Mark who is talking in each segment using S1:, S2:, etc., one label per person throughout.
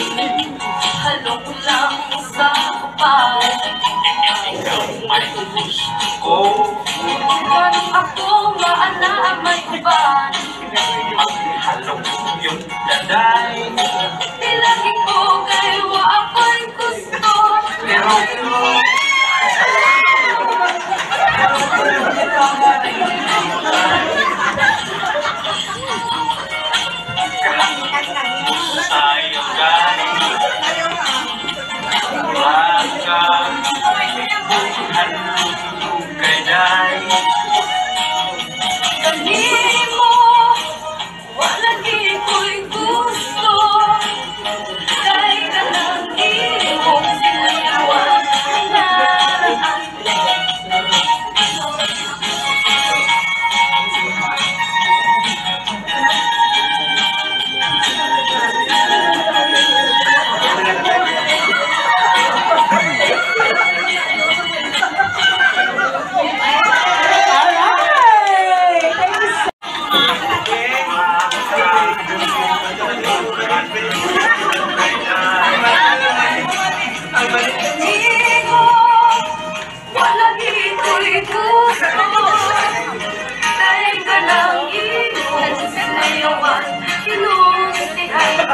S1: halong lang sa kapal
S2: Ikaw may gusto ko
S1: ako nga ana may uba
S2: Maghalong yung kaday
S1: Di lagi ko kayo ako'y gusto
S2: pero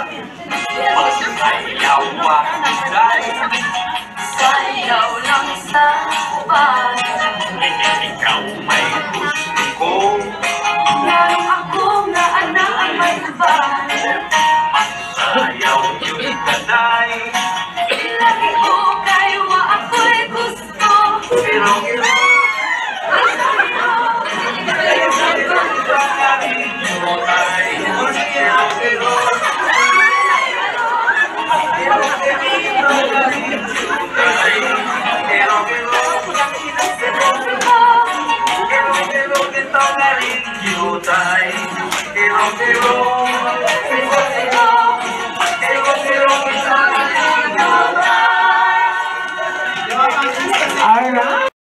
S1: Inustihan
S2: Masayawan kaday
S1: Sayaw lang sa upan
S2: Ikaw may gusto ko
S1: Narong ako nga anak may uban
S2: Masayaw yun kaday
S1: Lagi ko kayo ako'y gusto.
S2: Pero